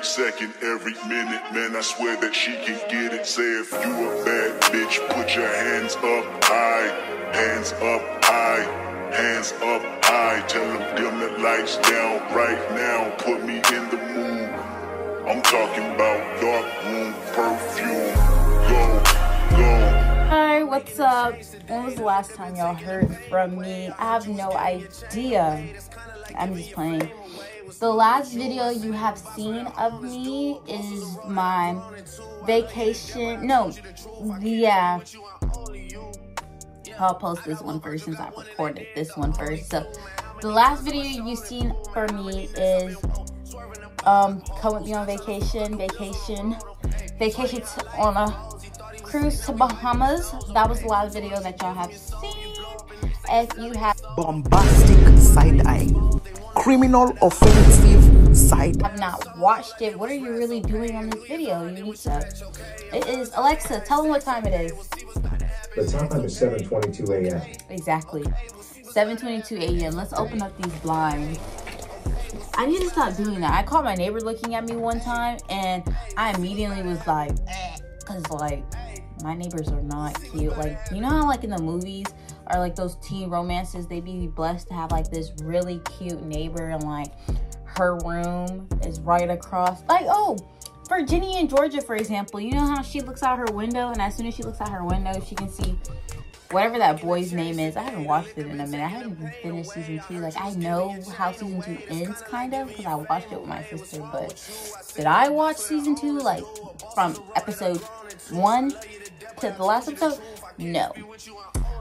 every second, every minute. Man, I swear that she can get it. Say if you a bad bitch, put your hands up high, hands up high, hands up high. Tell them dim the lights down right now. Put me in the mood. I'm talking about dark room perfume. Go, go. Hi, what's up? When was the last time y'all heard from me? I have no idea. I'm just playing. The last video you have seen of me is my vacation. No, yeah. I'll post this one first since I recorded this one first. So, the last video you've seen for me is um, come with me on vacation, vacation, vacation on a cruise to Bahamas. That was the last video that y'all have seen. If you have bombastic side eye, criminal offensive side. have not watched it, what are you really doing on this video? You need to. It is Alexa. Tell them what time it is. The time is 7:22 a.m. Exactly. 7:22 a.m. Let's open up these blinds. I need to stop doing that. I caught my neighbor looking at me one time, and I immediately was like, cause like my neighbors are not cute. Like you know how like in the movies or like those teen romances, they'd be blessed to have like this really cute neighbor, and like her room is right across. Like oh. Virginia and Georgia, for example, you know how she looks out her window, and as soon as she looks out her window, she can see whatever that boy's name is. I haven't watched it in a minute. I haven't even finished season two. Like I know how season two ends, kind of, because I watched it with my sister. But did I watch season two like from episode one to the last episode? No.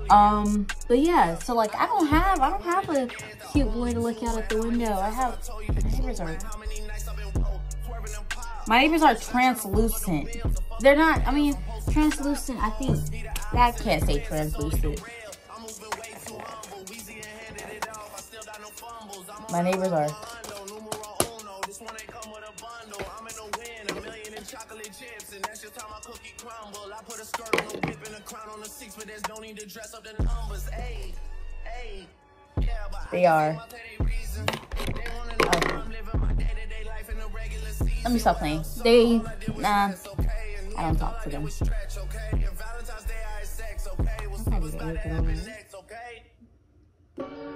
Um, but yeah, so like I don't have I don't have a cute boy to look out at the window. I have my neighbors are my neighbors are translucent. They're not, I mean, translucent, I think, that can't say translucent. My neighbors are. They are. Let me stop playing. They, nah, I don't talk to them.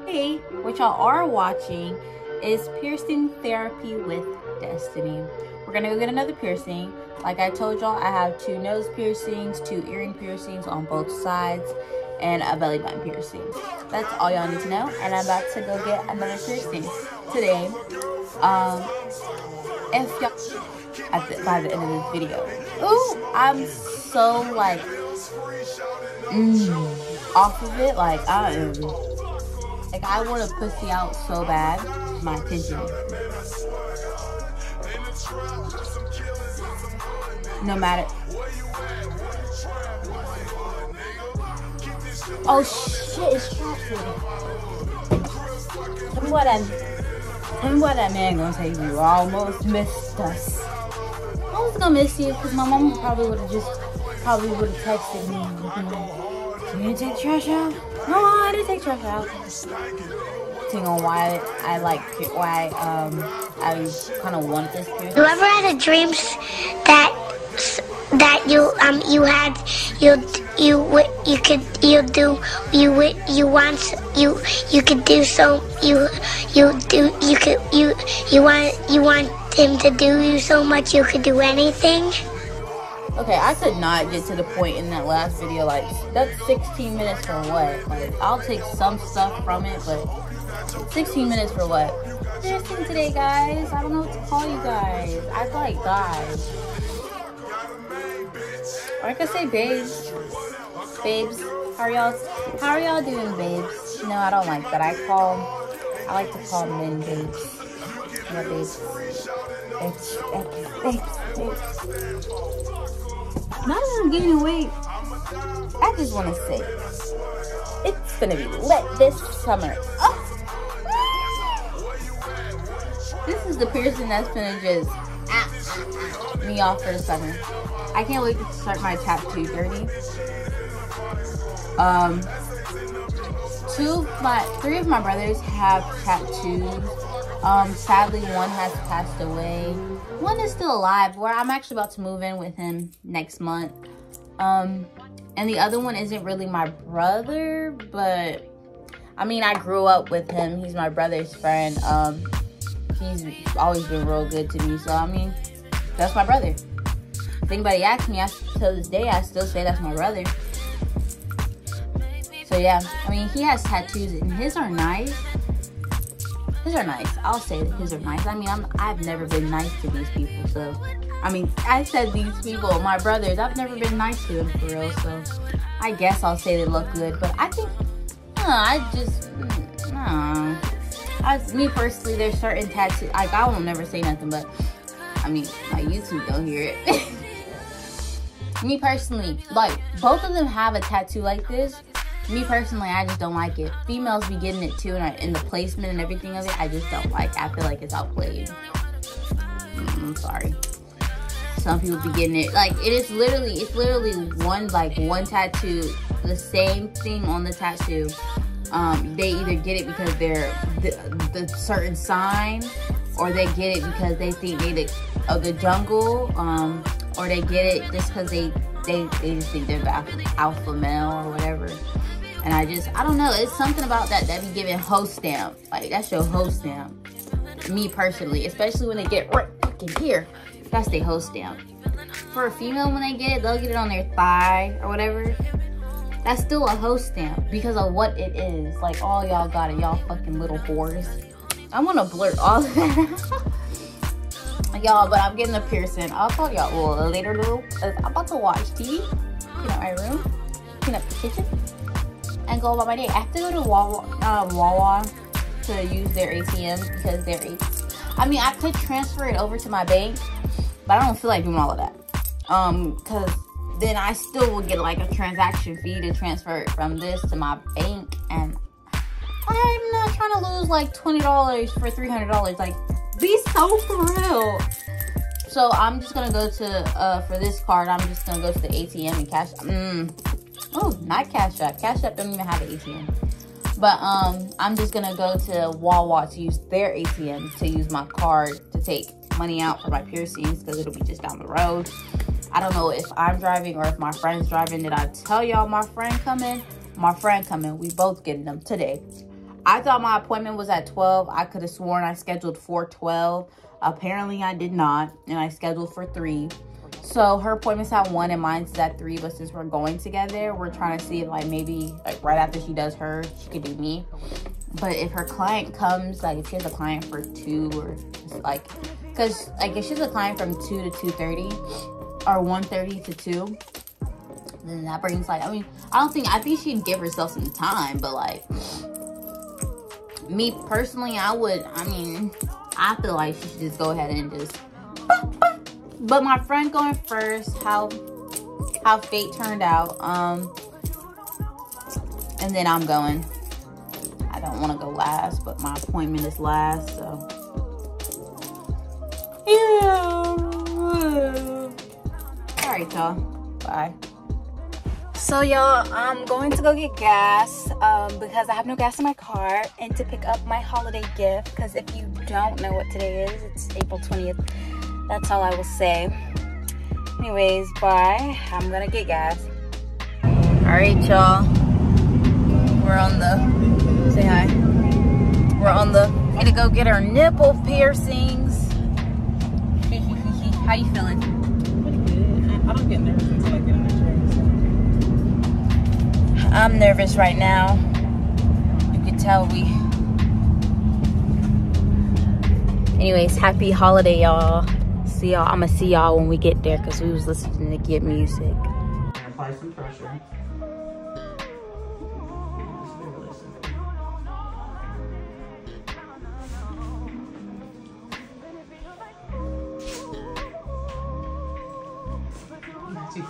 Hey, what y'all are watching is Piercing Therapy with Destiny. We're gonna go get another piercing. Like I told y'all, I have two nose piercings, two earring piercings on both sides, and a belly button piercing. That's all y'all need to know. And I'm about to go get another piercing today. Um, if y'all the, by the end of this video. Ooh, I'm so like mm, off of it. Like I am. Like I want to pussy out so bad. My attention. No matter. Oh shit! It's. Tell me what that. Me what that man gonna say. You almost missed us. I was gonna miss you because my mom probably would have just probably would have texted me. You, know, you take trash out? No, I didn't take trash out. Thing on why I like why um I kind of wanted this. Period. You ever had a dreams that that you um you had you you you could you do you you want you you could do so you you do you could you you want you want him to do you so much you could do anything? Okay, I could not get to the point in that last video. Like, that's 16 minutes for what? Like, I'll take some stuff from it, but 16 minutes for what? Interesting today, guys. I don't know what to call you guys. I feel like guys. Or I could say babes. Babes. How are y'all? How are y'all doing, babes? No, I don't like that. I call. I like to call men babes. Yeah, babes. Babes. Babes. Babes. Now that I'm gaining weight, I just want to say it's gonna be lit this summer. The piercing that's gonna just me off for the summer. I can't wait to start my tattoo journey. Um, two my, three of my brothers have tattoos Um, sadly, one has passed away. One is still alive. Where I'm actually about to move in with him next month. Um, and the other one isn't really my brother, but I mean, I grew up with him. He's my brother's friend. Um, he's always been real good to me. So I mean, that's my brother. If anybody asks me, I, till this day, I still say that's my brother. So yeah, I mean, he has tattoos and his are nice. His are nice. I'll say that his are nice. I mean, I'm, I've never been nice to these people, so. I mean, I said these people, my brothers, I've never been nice to them for real, so. I guess I'll say they look good, but I think, uh, I just, no. I, me personally, there's certain tattoos, like, I won't never say nothing, but, I mean, my YouTube don't hear it. me personally, like, both of them have a tattoo like this, me personally, I just don't like it. Females be getting it too, and in the placement and everything of it, I just don't like. I feel like it's outplayed. Mm, I'm sorry. Some people be getting it like it is literally, it's literally one like one tattoo, the same thing on the tattoo. Um, they either get it because they're the, the certain sign, or they get it because they think they the of the jungle, um, or they get it just because they they they just think they're the alpha, alpha male or whatever. And I just, I don't know, it's something about that that be giving host stamp. Like, that's your host stamp. Me personally, especially when they get right fucking here. That's their host stamp. For a female, when they get it, they'll get it on their thigh or whatever. That's still a host stamp because of what it is. Like, all y'all got it, y'all fucking little whores. I'm gonna blurt all of that y'all, but I'm getting a piercing. I'll tell y'all later, little. I'm about to watch TV, clean up my room, clean up the kitchen and go about my day. I have to go to Wawa, uh, Wawa to use their ATM because they're, I mean, I could transfer it over to my bank, but I don't feel like doing all of that. Um, cause then I still will get like a transaction fee to transfer it from this to my bank. And I'm not trying to lose like $20 for $300. Like, be so for real. So I'm just gonna go to, uh, for this card, I'm just gonna go to the ATM and cash, mm, Oh, not Cash App. Cash App don't even have an ATM. But um, I'm just gonna go to Wawa to use their ATM to use my card to take money out for my piercings because it'll be just down the road. I don't know if I'm driving or if my friend's driving. Did I tell y'all my friend coming? My friend coming. We both getting them today. I thought my appointment was at 12. I could have sworn I scheduled for 12. Apparently I did not. And I scheduled for 3. So her appointment's at one and mine's at three, but since we're going together, we're trying to see if like maybe like right after she does her, she could do me. But if her client comes, like if she has a client for two or like, cause like if she's a client from two to 2.30 or 1.30 to two, then that brings like, I mean, I don't think, I think she'd give herself some time, but like, me personally, I would, I mean, I feel like she should just go ahead and just but my friend going first, how how fate turned out. Um, and then I'm going. I don't want to go last, but my appointment is last, so. Yeah. All right, y'all. Bye. So y'all, I'm going to go get gas um, because I have no gas in my car and to pick up my holiday gift because if you don't know what today is, it's April 20th that's all I will say. Anyways, bye. I'm gonna get gas. All right, y'all. We're on the, say hi. We're on the, gonna go get our nipple piercings. How you feeling? Pretty good. I don't get nervous until I get on the train. I'm nervous right now. You can tell we. Anyways, happy holiday, y'all see y'all. I'm gonna see y'all when we get there because we was listening to get music. Apply some pressure. Oh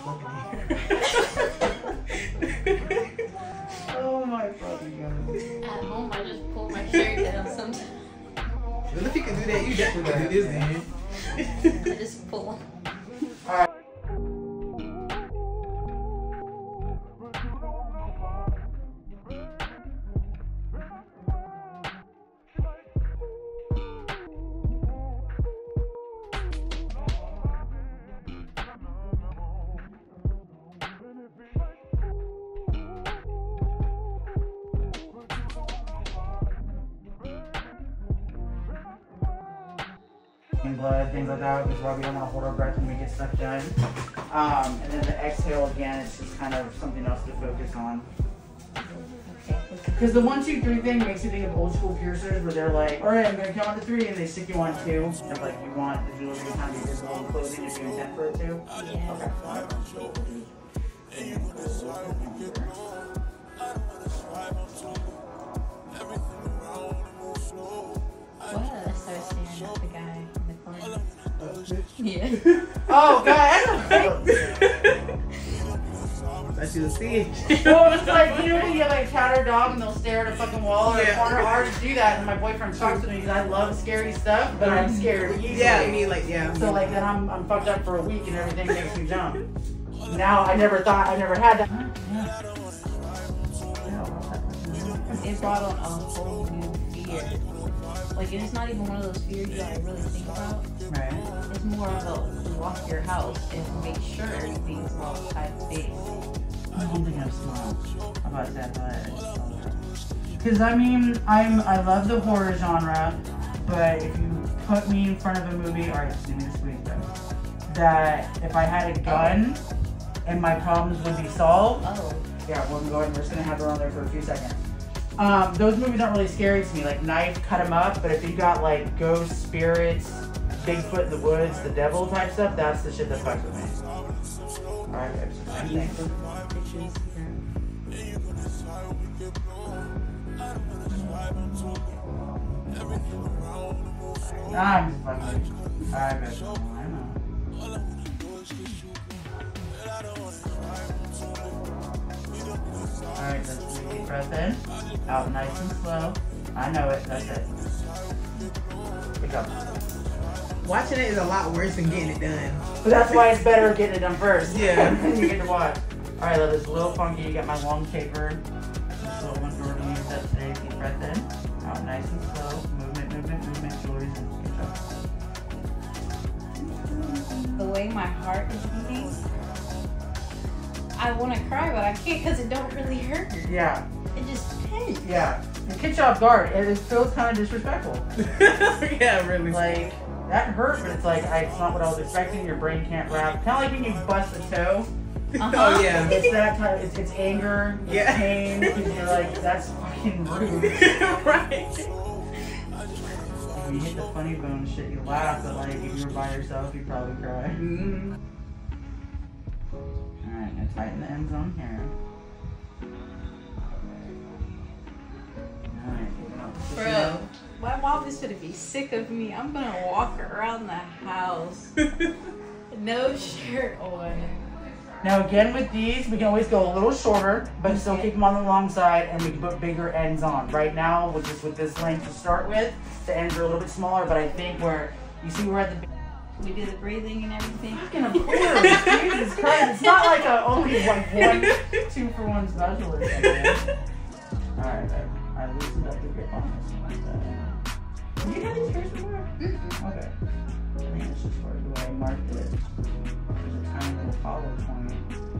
my fucking god. At home, I just pull my shirt down sometimes. Well, if you can do that, you definitely can do this then. Blood, things like that. Why we don't want to hold our breath when we get stuff done. Um, and then the exhale again, it's just kind of something else to focus on. Because the one, two, three thing makes you think of old school piercers where they're like, all right, I'm going to count on the three, and they stick you on two. And like, you want the jewelry to kind of be visible and closing if you intend for it to. Okay. What? Started staring the guy. Yeah. Oh, God. That's you see. well, it's like, you know when you have like a chatter dog and they'll stare at a fucking wall or a corner? I already do that, and my boyfriend talks to me because I love scary stuff, but I'm mm-hmm. scared easily. Yeah, I mean, like, yeah. So like then I'm, I'm fucked up for a week and everything makes me jump. Now I never thought I never had that. It brought on a whole new fear. Like, it's not even one of those fears you gotta really think about. Right. It's more of a walk your house and make sure everything's well tight space. I don't think I'm smart about that, but because I mean I'm I love the horror genre, but if you put me in front of a movie, all excuse me, this week though, that if I had a gun and my problems would be solved, Oh. Yeah, we're going. We're just gonna have her on there for a few seconds. Um, those movies aren't really scary to me. Like Knife, cut 'em up. But if you got like ghosts, spirits, Bigfoot in the woods, the devil type stuff, that's the shit that fucks with me. All right, I'm fucking. right, babes. I know. All right, let's do a deep breath in, out nice and slow. I know it. That's it. Good job. Watching it is a lot worse than getting it done. But that's why it's better getting it done first. Yeah. then you get to watch. All right, love, it's a little funky. You got my long taper. So once we're gonna use that today, deep breath in, out nice and slow. Movement, movement, movement. Jewelry's in. Good job. The way my heart is beating, I want to cry, but I can't because it don't really hurt. Yeah, It just pinch. yeah. It gets you off guard. It, it feels kind of disrespectful. yeah, really. Like that hurt, but it's like I, it's not what I was expecting. Your brain can't wrap. Kind of like when you bust a toe. Uh-huh. Oh, yeah. It's that kind of. It's, it's anger. It's Yeah. pain. Because you're like, that's fucking rude. right. When you hit the funny bone shit, you laugh, but like if you were by yourself, you'd probably cry. hmm Alright, now tighten the ends on here. Alright, moving up to the Bro, my mom is gonna be sick of me. I'm gonna walk around the house. no shirt on. Now again with these, we can always go a little shorter, but still keep them on the long side, and we can put bigger ends on. Right now, with just with this length to start with, the ends are a little bit smaller, but I think where you see we're at the We do the breathing and everything. Fucking of course, Jesus Christ! It's not like a only like one, two for one special or something. All right, babe. I loosened up the grip on this one. Like that. Have you had these pierced before? Okay. I think it's just where the way I marked it. There's a tiny little hollow point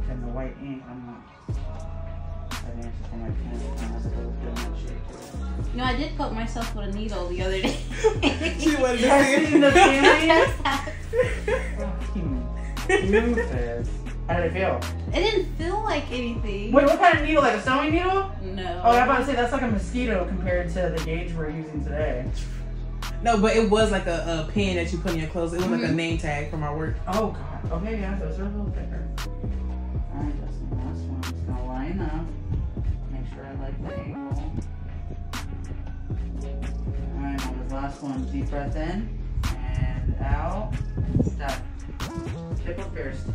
in the white ink. I'm like, You know, I did poke myself with a needle the other day. She wasn't Yes, the feeling. Fucking doofus. How did it feel? it didn't feel like anything. Wait, what kind of needle? Like a sewing needle? No. Oh, I'm about to say that's like a mosquito compared to the gauge we're using today. No, but it was like a, a pin that you put in your clothes. It was like a Mhm. name tag from our work. Oh god. Okay, yeah, those are a little thicker. Alright, Justin, last one. I'm gonna line up. Alright, now this last one. Deep breath in and out. Stop. Tip or pierced.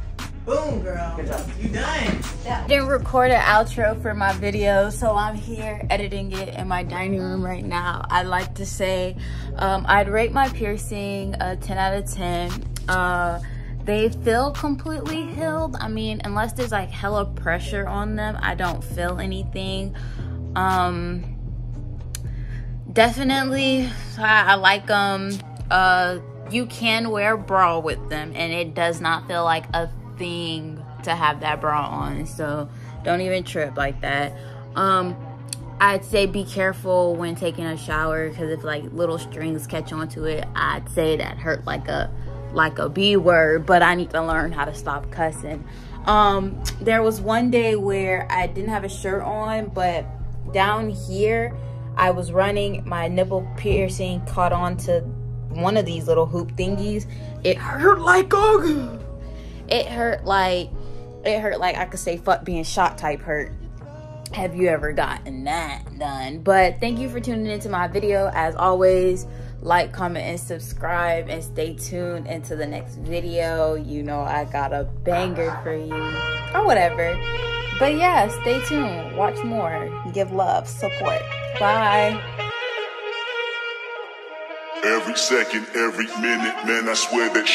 Boom, girl. Good job. You done. didn't record an outro for my video, so I'm here editing it in my dining room right now. I'd like to say um, I'd rate my piercing a 10 out of 10. Uh, they feel completely healed. I mean, unless there's like hella pressure on them, I don't feel anything. Um, definitely, I, I like them. Uh, you can wear a bra with them, and it does not feel like a thing to have that bra on. So don't even trip like that. Um, I'd say be careful when taking a shower because if like little strings catch onto it, I'd say that hurt like a like a B word, but I need to learn how to stop cussing. Um, there was one day where I didn't have a shirt on, but down here I was running, my nipple piercing caught on to one of these little hoop thingies. It hurt like a it hurt like it hurt like I could say fuck being shot type hurt. Have you ever gotten that done? But thank you for tuning into my video. As always, like, comment, and subscribe, and stay tuned into the next video. You know I got a banger for you, or whatever. But yeah, stay tuned. Watch more. Give love, support. Bye. Every second, every minute, man, I swear that